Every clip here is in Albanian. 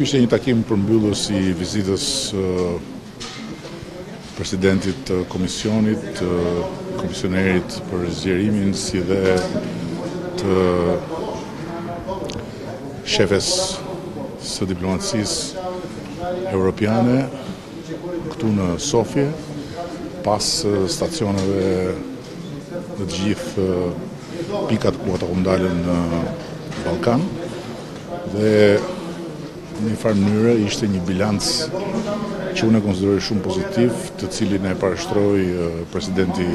Ky ishte një takim përmbyllës i vizitës së presidentit të komisionit, të komisionerit për zgjerimin si dhe të shefes së diplomacisë evropiane këtu në Sofje, pas stacioneve në gjithë pikat ku ata u ndalën në Ballkan. Dhe në një farë mënyre ishte një bilanc që unë e konsideroj shumë pozitiv, të cilin e parashtroi presidenti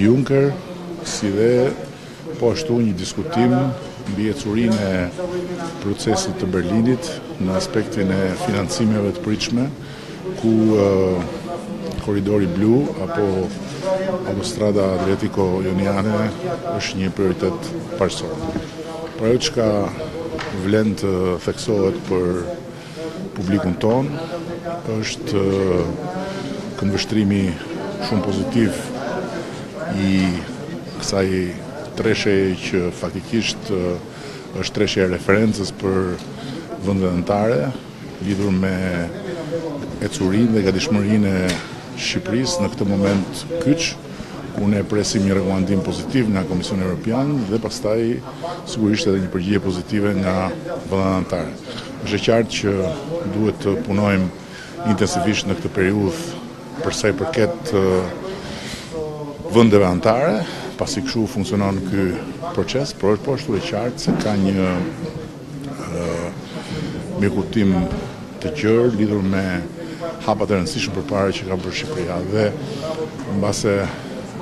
Juncker, si dhe po ashtu një diskutim mbi ecurinë e procesit të Berlinit në aspektin e financimeve të pritshme ku korridori blu apo autostrada Adriatiko-Joniane është një prioritet parësor. Por ajo çka vlen të theksohet për publikun tonë është këndvështrimi shumë pozitiv i kësaj tresheje që faktikisht është treshja e referencës për vendet anëtare, Lidhur me ecurinë dhe gatishmërinë e Shqipërisë në këtë moment kyç, kur ne presim një rekomandim pozitiv nga Komisioni Evropian dhe pastaj sigurisht edhe një përgjigje pozitive nga vendet anëtare. Është e qartë që duhet të punojmë intensivisht në këtë periudhë për sa i përket vendeve anëtare, pasi kështu funksionon ky proces, por është po ashtu e qartë se ka një mirëkuptim të gjerë lidhur me hapat e rëndësishëm përpara që ka bërë Shqipëria dhe mbase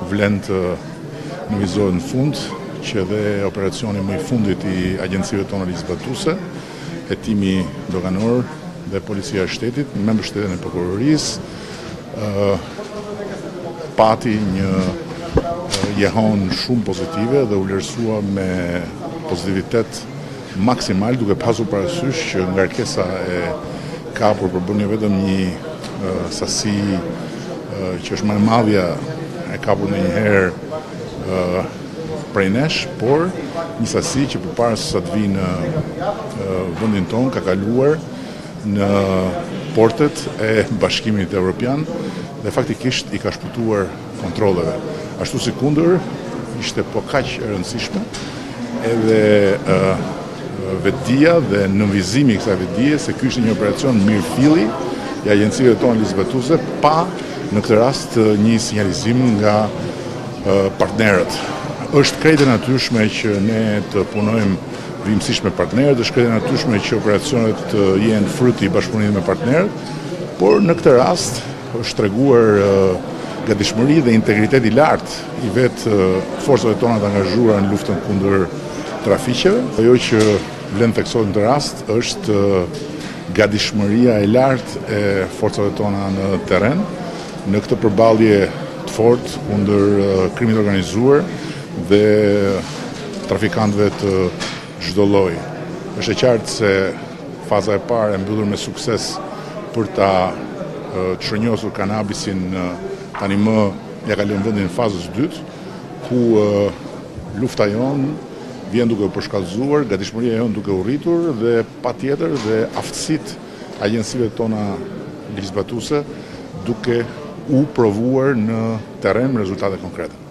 vlen të nënvizohet në fund që edhe operacioni më i fundit i agjencive tona ligjzbatuese, hetimi doganor dhe policia e shtetit me mbështetjen e prokurorisë pati një jehonë shumë pozitive dhe u vlerësua me pozitivitet maksimal duke pasur parasysh që ngarkesa e kapur përbën jo vetëm një sasi që është më e madhja e kapur në njëherë prej nesh, por një sasi që përpara sesa të vijë në vendin tonë ka kaluar në portet e Bashkimit Evropian dhe faktikisht i ka shpëtuar kontrolleve. Ashtu sikundër ishte po kaq e rëndësishme edhe vetëdia dhe nënvizimi i kësaj vetëdije se ky ishte një operacion mirëfilli i agjencive tona ligjzbatuese pa në këtë rast një sinjalizim nga partnerët. Është krejt e natyrshme që ne të punojmë vijimësisht me partnerët, është krejt e natyrshme që operacionet të jenë fryt i bashkëpunimit me partnerët, por në këtë rast është treguar gatishmëri dhe integritet i lartë i vetë forcave tona të angazhuara në luftën kundër trafiqeve. Ajo që vlen të theksohet në këtë rast është gatishmëria e lartë e forcave tona në terren në këtë përballje të fortë kundër krimit të organizuar, dhe trafikantëve të çdo lloji. Është e qartë se faza e parë e mbyllur me sukses për ta çrrënjosur kanabisin tani më ia ka lënë vendin fazës së dytë, ku lufta jonë vjen duke u përshkallëzuar, gatishmëria jonë duke u rritur dhe patjetër dhe aftësitë e agjencive tona ligjzbatuese duke u provuar në terren me rezultate konkrete.